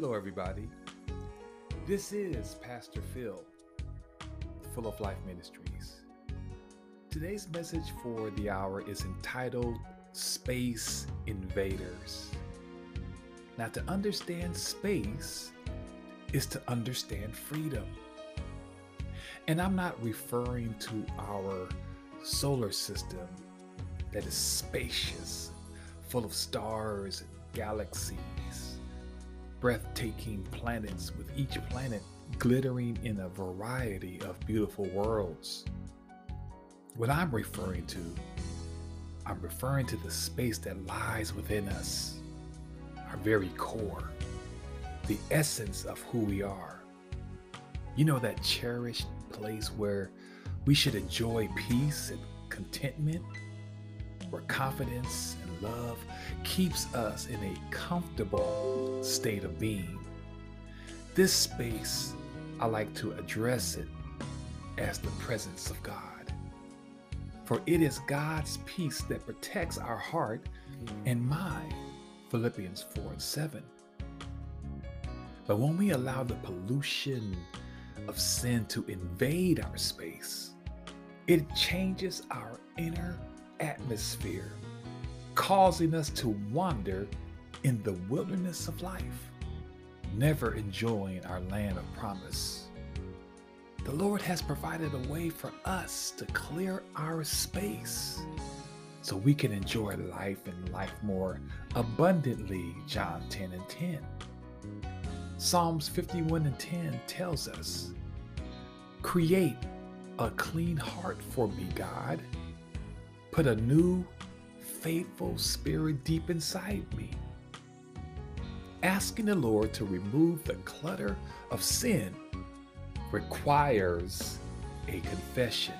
Hello, everybody. This is Pastor Phil, Full of Life Ministries. Today's message for the hour is entitled Space Invaders. Now, to understand space is to understand freedom. And I'm not referring to our solar system that is spacious, full of stars and galaxies, breathtaking planets, with each planet glittering in a variety of beautiful worlds. What I'm referring to, I'm referring to the space that lies within us, our very core, the essence of who we are. You know, that cherished place where we should enjoy peace and contentment, where confidence and love keeps us in a comfortable state of being. This space, I like to address it as the presence of God. For it is God's peace that protects our heart and mind. Philippians 4 and 7. But when we allow the pollution of sin to invade our space, it changes our inner atmosphere, causing us to wander in the wilderness of life, never enjoying our land of promise. The Lord has provided a way for us to clear our space so we can enjoy life and life more abundantly. John 10 and 10. Psalms 51 and 10 tells us, Create a clean heart for me, God. Put a new, faithful spirit deep inside me. Asking the Lord to remove the clutter of sin requires a confession.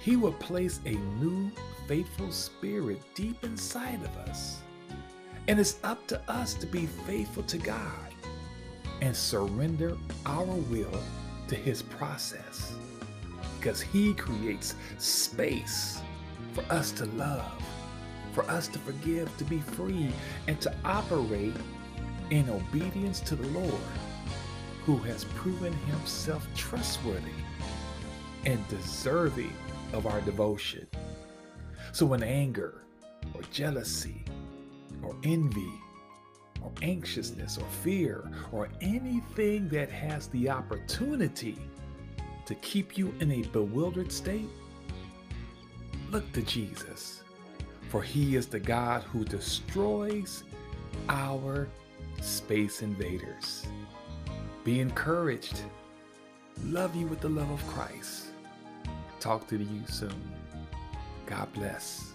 He will place a new, faithful spirit deep inside of us. And it's up to us to be faithful to God and surrender our will to His process because He creates space for us to love, for us to forgive, to be free, and to operate in obedience to the Lord who has proven himself trustworthy and deserving of our devotion. So when anger or jealousy or envy or anxiousness or fear or anything that has the opportunity to keep you in a bewildered state, look to Jesus, for he is the God who destroys our space invaders. Be encouraged. Love you with the love of Christ. Talk to you soon. God bless.